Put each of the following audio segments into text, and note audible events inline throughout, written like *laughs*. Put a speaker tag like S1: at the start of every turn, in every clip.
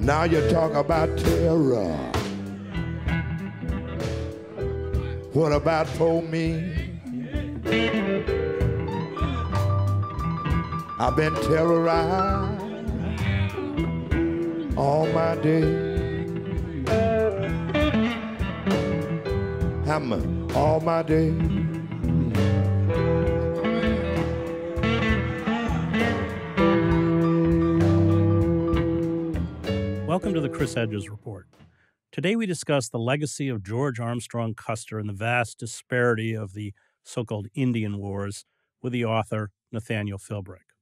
S1: Now you talk about terror. What about for me? I've been terrorized all my day. Hammer all my day.
S2: Welcome to the Chris Hedges Report. Today we discuss the legacy of George Armstrong Custer and the vast disparity of the so called Indian Wars with the author Nathaniel Philbrick.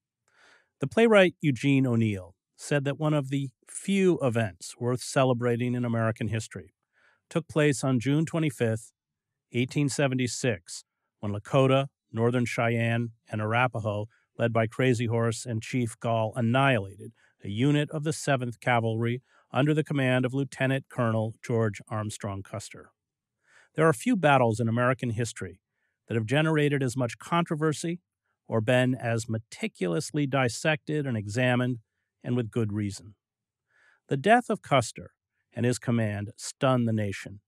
S2: The playwright Eugene O'Neill said that one of the few events worth celebrating in American history took place on June 25, 1876, when Lakota, Northern Cheyenne, and Arapaho, led by Crazy Horse and Chief Gall, annihilated a unit of the 7th Cavalry under the command of Lieutenant Colonel George Armstrong Custer. There are few battles in American history that have generated as much controversy or been as meticulously dissected and examined, and with good reason. The death of Custer and his command stunned the nation.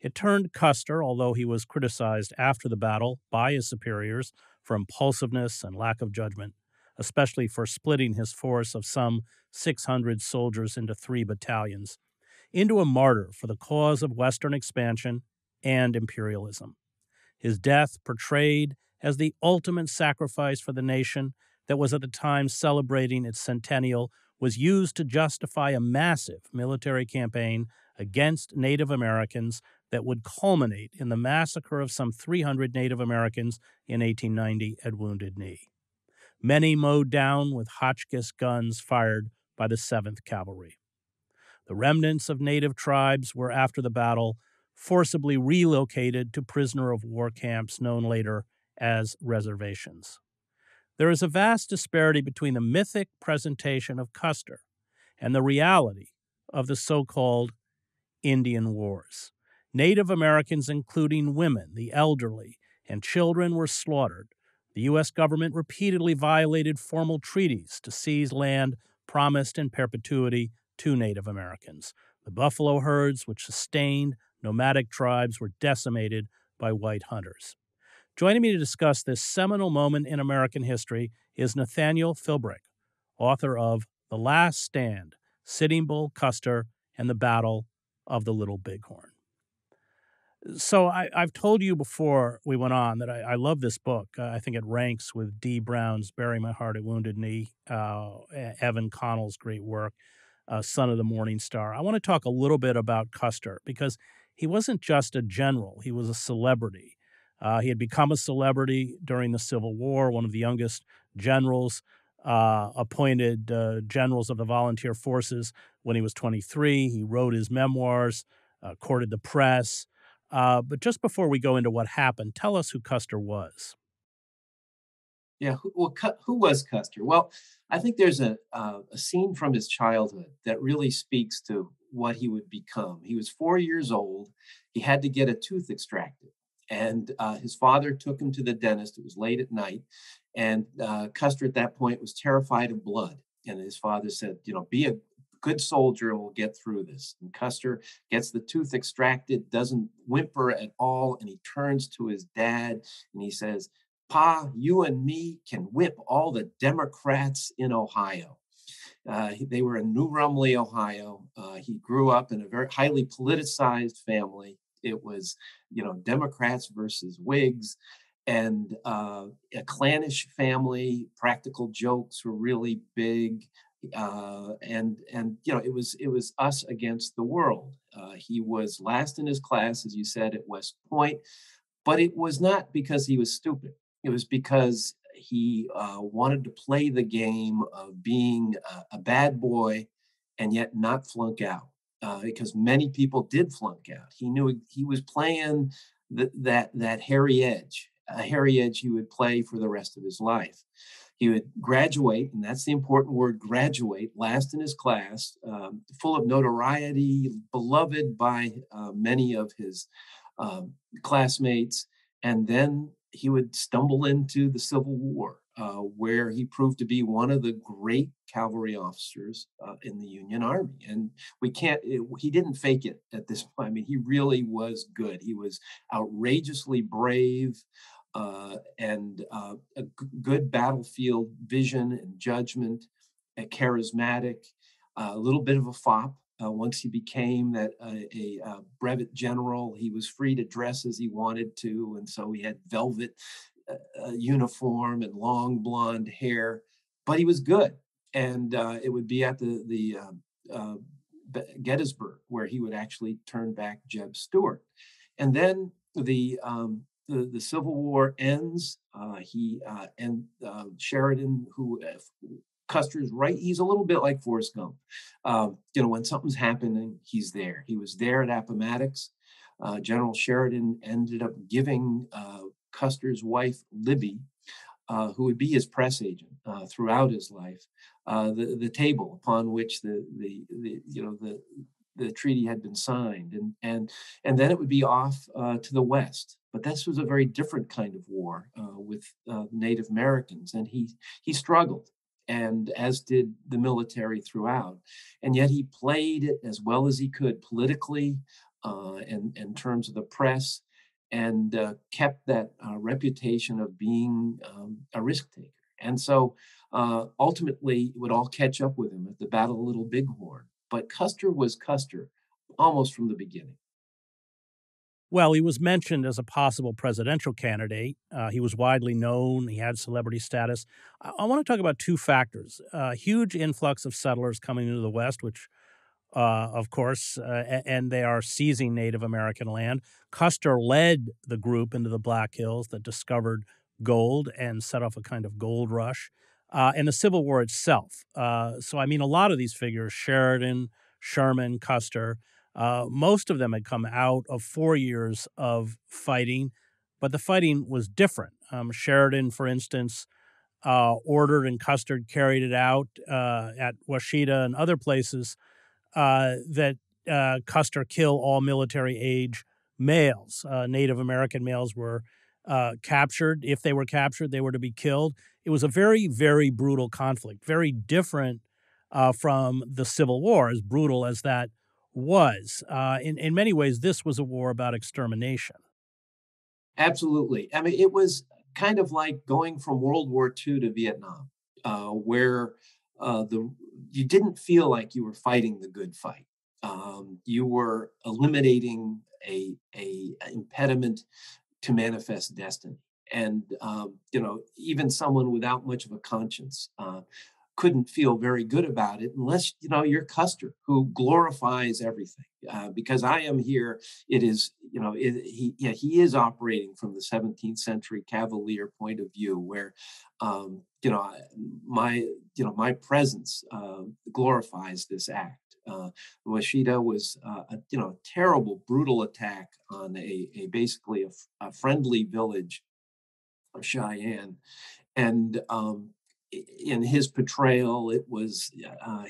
S2: It turned Custer, although he was criticized after the battle by his superiors for impulsiveness and lack of judgment, especially for splitting his force of some 600 soldiers into three battalions, into a martyr for the cause of Western expansion and imperialism. His death, portrayed as the ultimate sacrifice for the nation that was at the time celebrating its centennial, was used to justify a massive military campaign against Native Americans that would culminate in the massacre of some 300 Native Americans in 1890 at Wounded Knee. Many mowed down with Hotchkiss guns fired by the 7th Cavalry. The remnants of native tribes were, after the battle, forcibly relocated to prisoner of war camps known later as reservations. There is a vast disparity between the mythic presentation of Custer and the reality of the so called Indian Wars. Native Americans, including women, the elderly, and children, were slaughtered. The U.S. government repeatedly violated formal treaties to seize land promised in perpetuity to Native Americans. The buffalo herds, which sustained nomadic tribes, were decimated by white hunters. Joining me to discuss this seminal moment in American history is Nathaniel Philbrick, author of The Last Stand Sitting Bull Custer and the Battle of the Little Bighorn. So, I, have told you before we went on that I, I love this book. Uh, I think it ranks with Dee Brown's Bury My Heart at Wounded Knee, uh, Evan Connell's great work, uh, Son of the Morning Star. I want to talk a little bit about Custer because he wasn't just a general, he was a celebrity. Uh, he had become a celebrity during the Civil War, one of the youngest generals, uh, appointed uh, generals of the volunteer forces when he was 23. He wrote his memoirs, courted the press. Uh, but just before we go into what happened, tell us who Custer was.
S3: Yeah, who, well, who was Custer? Well, I think there's a, uh, a scene from his childhood that really speaks to what he would become. He was four years old. He had to get a tooth extracted. And uh, his father took him to the dentist. It was late at night. And uh, Custer at that point was terrified of blood. And his father said, You know, be a good soldier we'll get through this. And Custer gets the tooth extracted, doesn't whimper at all. And he turns to his dad and he says, Pa, you and me can whip all the Democrats in Ohio. Uh, they were in New Rumley, Ohio. Uh, he grew up in a very highly politicized family. It was, you know, Democrats versus Whigs, and uh, a clannish family. Practical jokes were really big, uh, and and you know, it was it was us against the world. Uh, he was last in his class, as you said, at West Point, but it was not because he was stupid. It was because he uh, wanted to play the game of being a, a bad boy and yet not flunk out uh, because many people did flunk out. He knew he was playing that that hairy edge, a hairy edge he would play for the rest of his life. He would graduate, and that's the important word graduate, last in his class, um, full of notoriety, beloved by uh, many of his um, classmates. And then he would stumble into the Civil War. uh, where he proved to be one of the great cavalry officers uh, in the Union Army. And we can't, it, he didn't fake it at this point. I mean, he really was good. He was outrageously brave. Uh, and uh, a g- good battlefield vision and judgment, a charismatic, a little bit of a fop, uh, once he became that uh, a, brevet general, he was free to dress as he wanted to, and so he had velvet uh, uh uniform and long blonde hair. But he was good, and uh, it would be at the the uh, Gettysburg where he would actually turn back Jeb Stuart, and then the um, the, the, Civil War ends. he and Sheridan, who Custer's right. He's a little bit like Forrest Gump. Uh, you know, when something's happening, he's there. He was there at Appomattox. Uh, General Sheridan ended up giving uh, Custer's wife, Libby, uh, who would be his press agent uh, throughout his life, uh, the, the table upon which the, the, the you know, the, the treaty had been signed. And, and, and then it would be off to the west. But this was a very different kind of war with Native Americans. And he, he struggled and as did the military throughout. And yet he played it as well as he could politically uh, and in terms of the press and uh, kept that uh, reputation of being um, a risk taker. And so uh, ultimately, it would all catch up with him at the Battle of Little Bighorn. But Custer was Custer almost from the beginning.
S2: Well, he was mentioned as a possible presidential candidate. Uh, he was widely known. He had celebrity status. I, I want to talk about two factors: a huge influx of settlers coming into the West, which, uh, of course, uh, and they are seizing Native American land. Custer led the group into the Black Hills that discovered gold and set off a kind of gold rush, uh, and the Civil War itself. Uh, so, I mean, a lot of these figures: Sheridan, Sherman, Custer uh, most of them had come out of four years of fighting, but the fighting was different. Um, Sheridan, for instance, uh, ordered and Custer carried it out uh, at Washita and other places that Custer kill all military age males. Native American males were captured. If they were captured, they were to be killed. It was a very, very brutal conflict, very different from the Civil War, as brutal as that was. Uh, in, in many ways, this was a war about extermination.
S3: Absolutely. I mean, it was kind of like going from World War II to Vietnam, uh, where uh, the you didn't feel like you were fighting the good fight. Um, you were eliminating a, a impediment to manifest destiny and um, you know even someone without much of a conscience uh, couldn't feel very good about it unless you know you're Custer who glorifies everything. Uh, because I am here, it is you know it, he yeah he is operating from the 17th century Cavalier point of view, where um, you know my you know my presence uh, glorifies this act. Uh, Washita was uh, a you know terrible, brutal attack on a, a basically a, friendly village of Cheyenne, and um, in his portrayal, it was uh,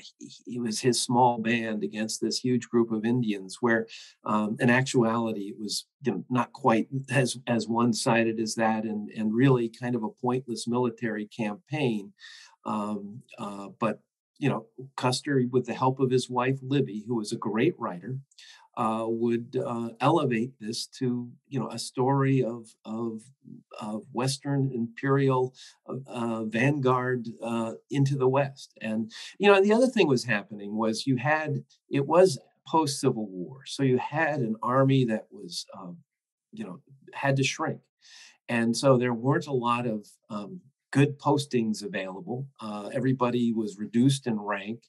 S3: he, was his small band against this huge group of Indians. Where, um, in actuality, it was you know, not quite as as one sided as that, and and really kind of a pointless military campaign. Um, uh, but you know, Custer, with the help of his wife Libby, who was a great writer, uh, would uh, elevate this to you know a story of of, of Western imperial uh, uh vanguard uh, into the West. And you know the other thing was happening was you had it was post Civil War, so you had an army that was um, you know had to shrink, and so there weren't a lot of um, good postings available. Uh, everybody was reduced in rank.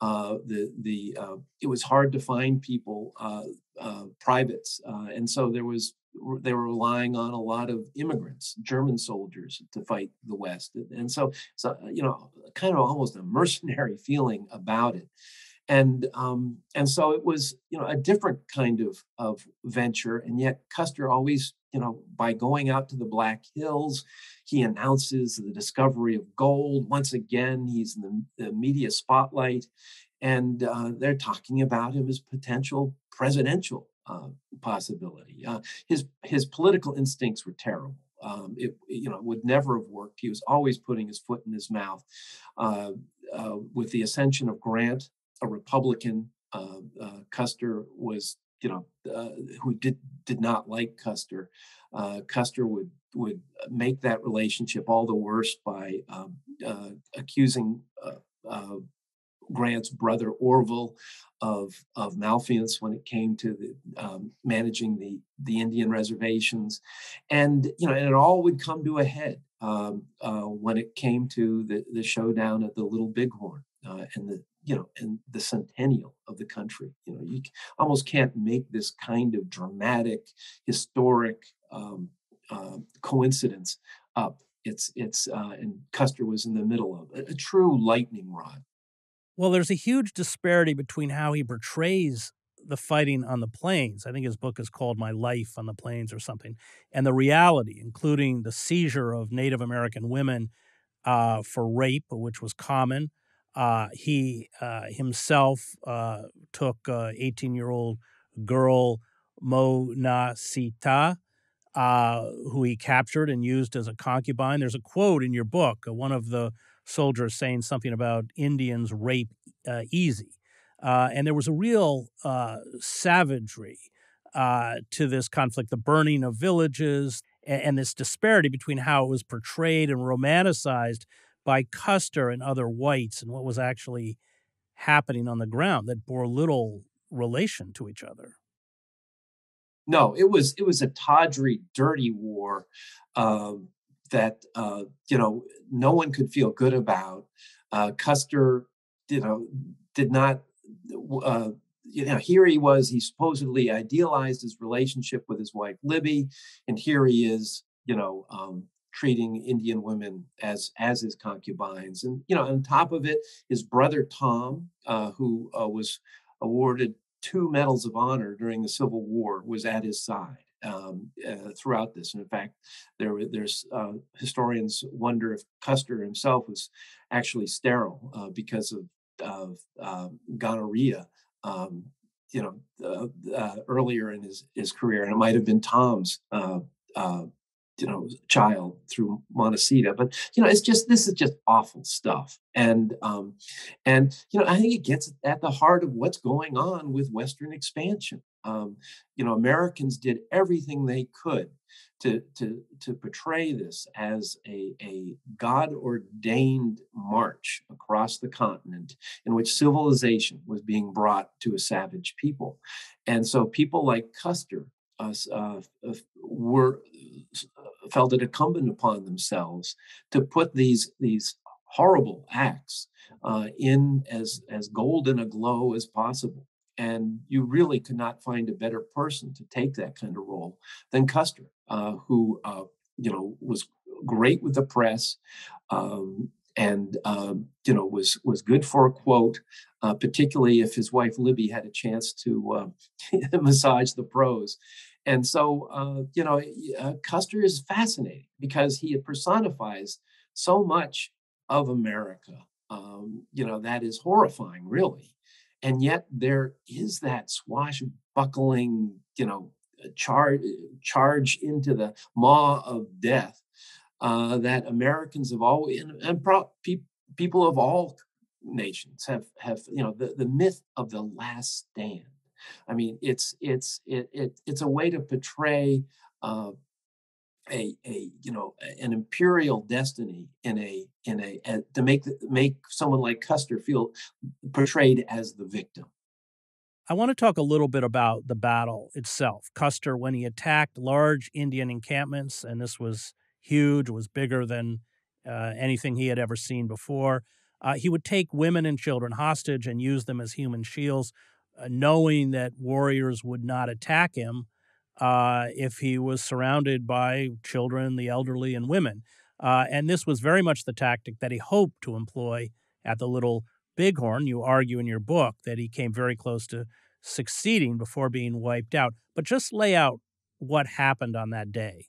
S3: Uh, the the uh, it was hard to find people uh, uh privates. Uh, and so there was they were relying on a lot of immigrants german soldiers to fight the west. And so so you know kind of almost a mercenary *laughs* feeling about it and um, and so it was you know a different kind of of venture and yet custer always you know by going out to the black hills he announces the discovery of gold once again he's in the, the media spotlight and uh, they're talking about him as potential presidential uh, possibility uh, his his political instincts were terrible Um, it you know would never have worked. He was always putting his foot in his mouth. Uh, uh, with the ascension of Grant, a Republican, uh, uh Custer was you know uh, who did did not like Custer. Uh, Custer would would make that relationship all the worse by um, accusing Grant's brother Orville of of malfeasance when it came to the um, managing the the Indian reservations, and you know, and it all would come to a head um, uh, when it came to the the showdown at the Little Bighorn uh, and the you know and the centennial of the country. You know, you almost can't make this kind of dramatic, historic um, uh, coincidence up. It's it's uh, and Custer was in the middle of a, a true lightning rod.
S2: Well, there's a huge disparity between how he portrays the fighting on the plains. I think his book is called My Life on the Plains or something, and the reality, including the seizure of Native American women uh, for rape, which was common. Uh, he uh, himself uh, took 18 year old girl Monahsetah, uh, who he captured and used as a concubine. There's a quote in your book, uh, one of the soldiers saying something about Indians rape uh, easy. And there was a real savagery to this conflict, the burning of villages, and, and, this disparity between how it was portrayed and romanticized by Custer and other whites and what was actually happening on the ground that bore little relation to each other.
S3: No, it was it was a tawdry, dirty war um, that uh, you know no one could feel good about. Uh, Custer, you know, did not. Uh, you know, here he was. He supposedly idealized his relationship with his wife Libby, and here he is. You know, um, treating Indian women as as his concubines, and you know, on top of it, his brother Tom, uh, who uh, was awarded two medals of honor during the Civil War, was at his side um, uh, throughout this. And in fact, there there's uh, historians wonder if Custer himself was actually sterile uh, because of, of um, gonorrhea. Um, you know, uh, uh, earlier in his his career, and it might have been Tom's uh, you know child through Monahsetah. But you know, it's just this is just awful stuff. And um, and you know, I think it gets at the heart of what's going on with Western expansion. Um, you know, Americans did everything they could to to to portray this as a, a God ordained march across the continent in which civilization was being brought to a savage people, and so people like Custer uh, uh, were felt it incumbent upon themselves to put these these horrible acts uh, in as as golden a glow as possible. And you really could not find a better person to take that kind of role than Custer, uh, who uh, you know was great with the press. Um, and um, you know was was good for a quote, uh, particularly if his wife Libby had a chance to uh, *laughs* massage the prose. And so, uh, you know, uh, Custer is fascinating because he personifies so much of America, um, you know, that is horrifying, really. And yet there is that swashbuckling, you know, charge charge into the maw of death uh, that Americans have always and, and pro- pe- people of all nations have have you know the, the myth of the last stand I mean, it's it's it, it it's a way to portray uh, a a you know an imperial destiny in a in a, a to make make someone like Custer feel portrayed as the victim.
S2: I want to talk a little bit about the battle itself. Custer, when he attacked large Indian encampments, and this was huge, was bigger than uh, anything he had ever seen before. Uh, he would take women and children hostage and use them as human shields knowing that warriors would not attack him uh, if he was surrounded by children, the elderly, and women. Uh, and this was very much the tactic that he hoped to employ at the Little Bighorn. You argue in your book that he came very close to succeeding before being wiped out. But just lay out what happened on that day.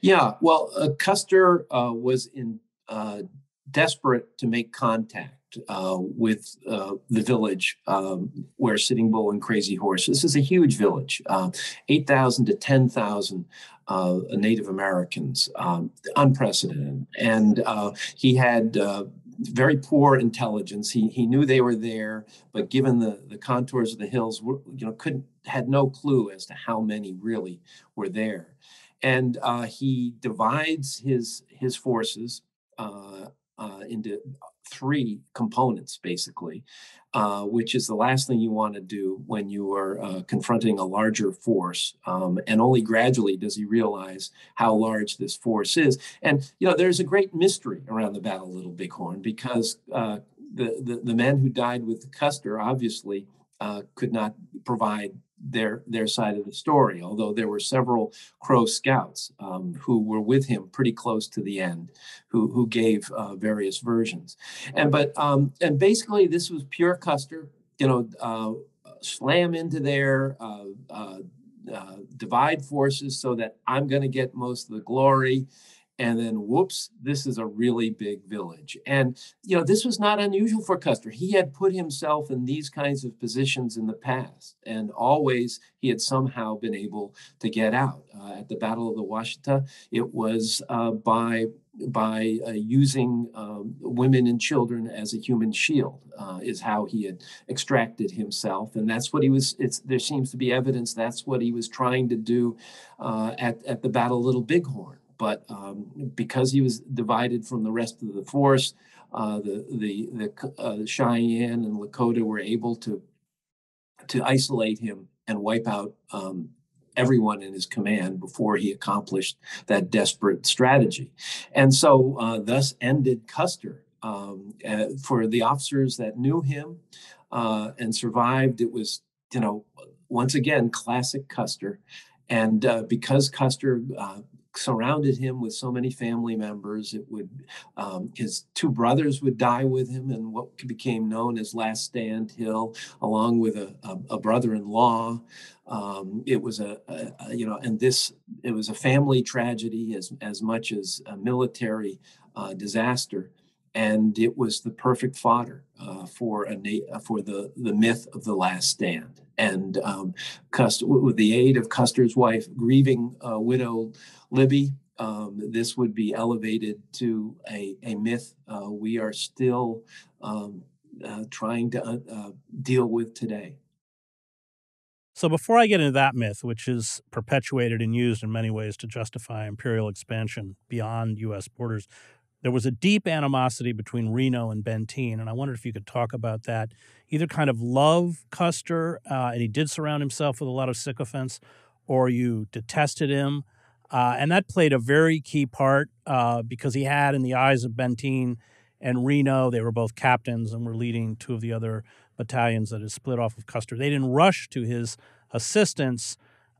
S3: Yeah, well, uh, Custer uh, was in uh, desperate to make contact uh, with uh, the village um, where Sitting Bull and Crazy Horse. This is a huge village, uh, 8,000 to 10,000 uh, Native Americans, um, unprecedented. And uh, he had uh, very poor intelligence. He, he knew they were there, but given the, the contours of the hills, you know, couldn't had no clue as to how many really were there. And he divides his his forces uh, uh, into three components, basically, uh, which is the last thing you want to do when you are uh, confronting a larger force. Um, and only gradually does he realize how large this force is. And, you know, there's a great mystery around the Battle of Little Bighorn because uh, the, the, the men who died with Custer obviously uh, could not provide their their side of the story. Although there were several Crow scouts um, who were with him pretty close to the end, who who gave uh, various versions, and but um, and basically this was pure Custer. You know, uh, slam into there, uh, uh, uh, divide forces so that I'm going to get most of the glory and then whoops this is a really big village. And you know this was not unusual for custer. He had put himself in these kinds of positions in the past and always he had somehow been able to get out. Uh, at the battle of the washita it was uh, by by uh, using um, women and children as a human shield uh, is how he had extracted himself. And that's what he was it's there seems to be evidence that's what he was trying to do uh, at, at the battle of little bighorn but um, because he was divided from the rest of the force, uh, the the the uh, Cheyenne and Lakota were able to to isolate him and wipe out um, everyone in his command before he accomplished that desperate strategy, and so uh, thus ended Custer. Um, uh, for the officers that knew him uh, and survived, it was you know once again classic Custer. And uh, because Custer uh, surrounded him with so many family members. It would um, his two brothers would die with him in what became known as Last Stand Hill, along with a, a, a brother-in-law. Um, it was a, a, you know, and this it was a family tragedy as as much as a military uh, disaster. And it was the perfect fodder uh, for a for the the myth of the last stand. And um, with the aid of Custer's wife, grieving uh, widow Libby, um, this would be elevated to a, a myth uh, we are still um, uh, trying to uh, uh, deal with today.
S2: So, before I get into that myth, which is perpetuated and used in many ways to justify imperial expansion beyond U.S. borders, there was a deep animosity between Reno and Benteen, and I wondered if you could talk about that. Either kind of love Custer, uh, and he did surround himself with a lot of sycophants, or you detested him. Uh, and that played a very key part uh, because he had, in the eyes of Benteen and Reno, they were both captains and were leading two of the other battalions that had split off of Custer. They didn't rush to his assistance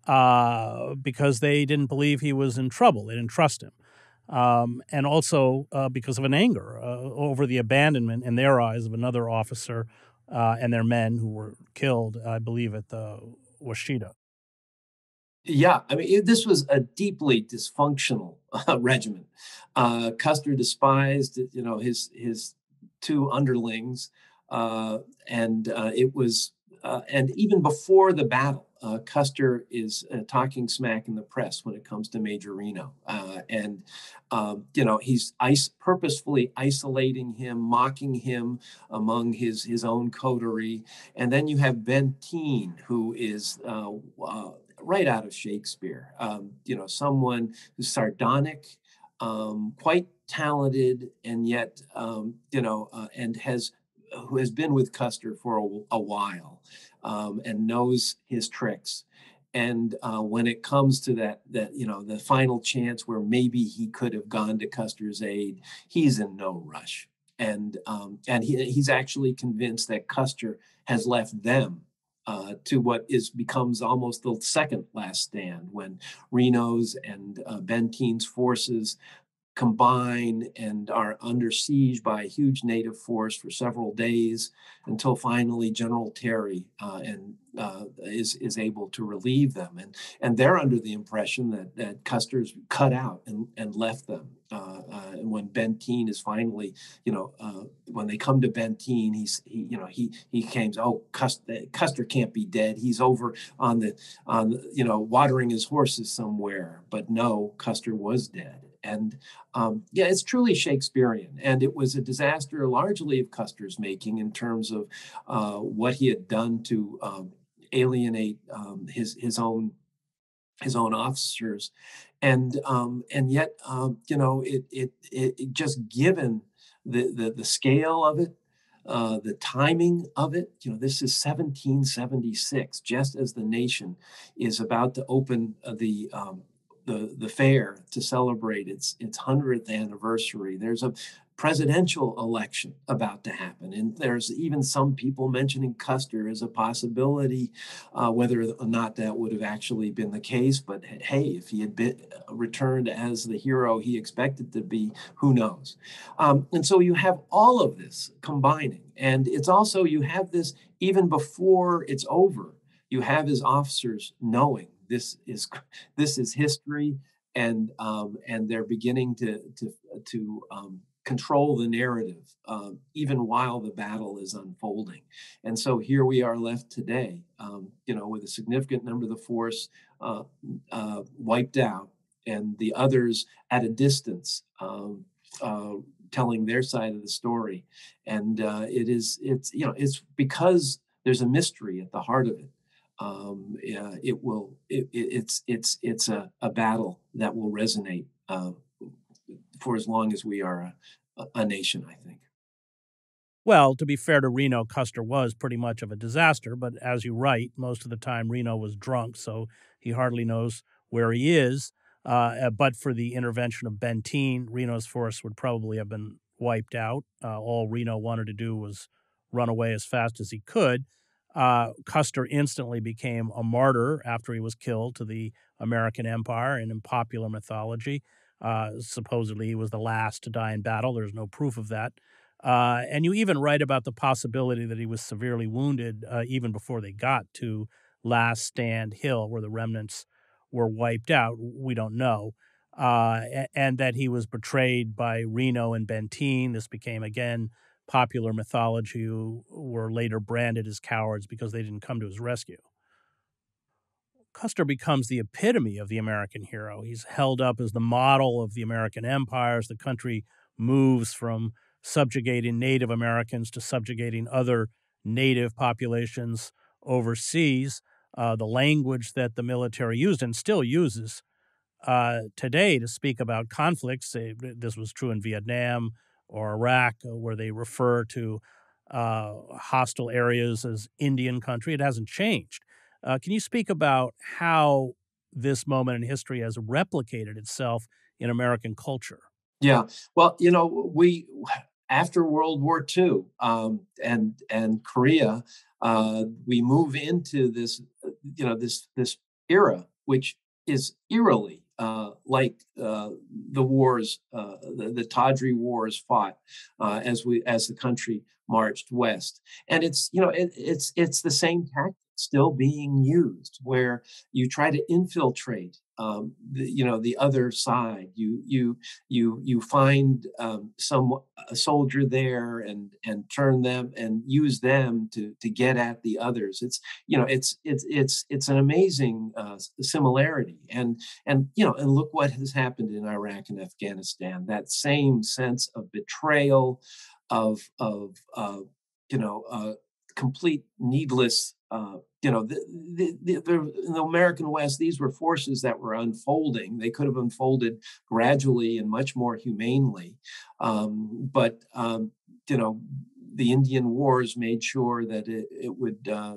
S2: uh, because they didn't believe he was in trouble. They didn't trust him. Um, and also uh, because of an anger uh, over the abandonment in their eyes of another officer uh, and their men who were killed, I believe, at the Washita.
S3: Yeah, I mean, it, this was a deeply dysfunctional uh, regiment. Uh, Custer despised, you know, his his two underlings, uh, and it was, and even before the battle, uh, Custer is talking smack in the press when it comes to Major Reno, and um, you know he's ice, purposefully isolating him, mocking him among his his own coterie, and then you have Benteen, who is right out of Shakespeare. Um, you know, someone who's sardonic, um, quite talented, and yet, um, you know, uh, and has who has been with Custer for a, a while um, and knows his tricks. And uh, when it comes to that, that you know, the final chance where maybe he could have gone to Custer's aid, he's in no rush. And um, and he, he's actually convinced that Custer has left them uh, to what is becomes almost the second last stand when Reno's and uh, Benteen's forces combine and are under siege by a huge native force for several days until finally General Terry uh, and uh, is is able to relieve them, and and they're under the impression that that Custer's cut out and and left them. Uh, uh and when Benteen is finally, you know, uh, when they come to Benteen, he's he, you know, he he came. Oh, Custer, Custer can't be dead. He's over on the on you know watering his horses somewhere. But no, Custer was dead and um, yeah, it's truly Shakespearean. And it was a disaster largely of Custer's making in terms of uh, what he had done to um, alienate um, his, his own his own officers and um, and yet um, you know it, it it just given the the, the scale of it uh, the timing of it you know this is 1776 just as the nation is about to open the um, the the fair to celebrate its its hundredth anniversary. There's a presidential election about to happen, and there's even some people mentioning Custer as a possibility, uh, whether or not that would have actually been the case. But hey, if he had been uh, returned as the hero he expected to be, who knows? Um, and so you have all of this combining, and it's also you have this even before it's over. You have his officers knowing this is *laughs* this is history, and um, and they're beginning to to to um, control the narrative um, even while the battle is unfolding. And so here we are left today, um, you know, with a significant number of the force uh, uh, wiped out, and the others at a distance. Um, uh, telling their side of the story and uh, it is it's you know it's because there's a mystery at the heart of it um, it will it, it's it's it's a, a battle that will resonate uh, for as long as we are a, a nation i think
S2: well, to be fair to Reno, Custer was pretty much of a disaster, but as you write, most of the time Reno was drunk, so he hardly knows where he is. Uh, but for the intervention of Benteen, Reno's force would probably have been wiped out. Uh, all Reno wanted to do was run away as fast as he could. Uh, Custer instantly became a martyr after he was killed to the American Empire and in popular mythology. Uh, supposedly, he was the last to die in battle. There's no proof of that. Uh, and you even write about the possibility that he was severely wounded uh, even before they got to Last Stand Hill, where the remnants were wiped out. We don't know. Uh, and that he was betrayed by Reno and Benteen. This became, again, popular mythology who were later branded as cowards because they didn't come to his rescue. Custer becomes the epitome of the American hero. He's held up as the model of the American empire as the country moves from subjugating Native Americans to subjugating other native populations overseas. Uh, the language that the military used and still uses uh, today to speak about conflicts, this was true in Vietnam, or Iraq, uh, where they refer to uh, hostile areas as Indian country. It hasn't changed. Uh, can you speak about how this moment in history has replicated itself in American culture?
S3: Yeah, well, you know, we after World War II um, and and Korea, uh, we move into this, you know, this this era, which is eerily uh, like uh, the wars, uh, the, the Tawdry Wars fought uh, as we as the country marched west, and it's you know it, it's it's the same tactic still being used where you try to infiltrate um, the, you know the other side. You you you you find um, some a soldier there and and turn them and use them to to get at the others. It's you know it's it's it's it's an amazing uh, similarity. And and you know and look what has happened in Iraq and Afghanistan. That same sense of betrayal of of uh, you know uh, complete needless uh, you know, the, the, the, in the American West, these were forces that were unfolding. They could have unfolded gradually and much more humanely. Um, but, um, you know, the Indian Wars made sure that it, it would uh,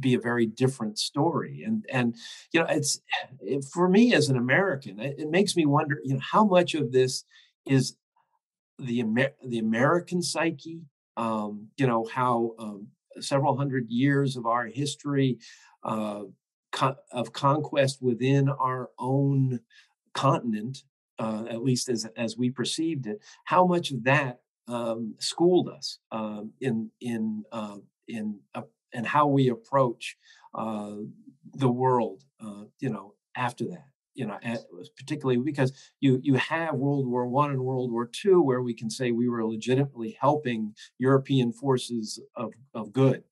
S3: be a very different story. And, and you know, it's it, for me as an American, it, it makes me wonder, you know, how much of this is the, Amer- the American psyche um, you know how um, several hundred years of our history uh, of conquest within our own continent uh, at least as as we perceived it, how much of that um, schooled us um, in in uh, in uh, and how we approach uh, the world. Uh, you know, after that, you know, particularly because you you have World War One and World War Two, where we can say we were legitimately helping European forces of of good.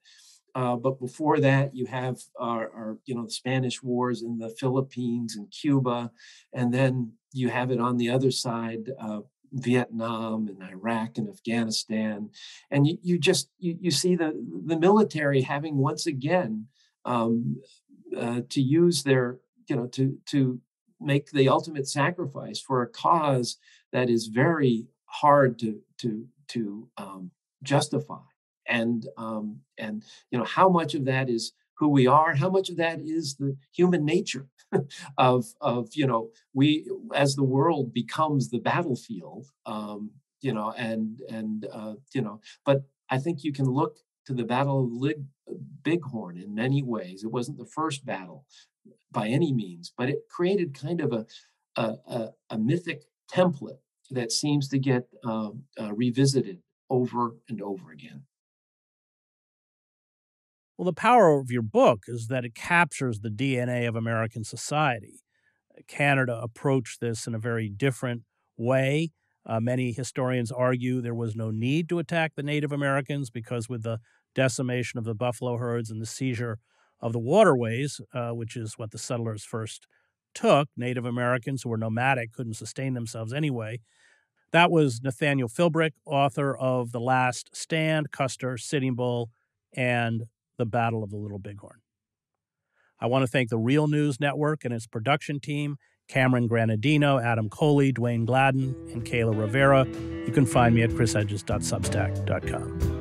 S3: Uh, but before that, you have our, our, you know, the Spanish wars in the Philippines and Cuba, and then you have it on the other side, uh, Vietnam and Iraq and Afghanistan, and you, you just you, you see the the military having once again um, uh, to use their you know to to make the ultimate sacrifice for a cause that is very hard to to to um, justify. And um, and you know how much of that is who we are how much of that is the human nature *laughs* of of you know we as the world becomes the battlefield um, you know and and uh, you know but i think you can look to the battle of Lig- bighorn in many ways it wasn't the first battle by any means but it created kind of a a, a, a mythic template that seems to get uh, uh, revisited over and over again
S2: well, the power of your book is that it captures the DNA of American society. Canada approached this in a very different way. Uh, many historians argue there was no need to attack the Native Americans because, with the decimation of the buffalo herds and the seizure of the waterways, uh, which is what the settlers first took, Native Americans who were nomadic couldn't sustain themselves anyway. That was Nathaniel Philbrick, author of The Last Stand, Custer, Sitting Bull, and the Battle of the Little Bighorn. I want to thank the Real News Network and its production team Cameron Granadino, Adam Coley, Dwayne Gladden, and Kayla Rivera. You can find me at chrishedges.substack.com.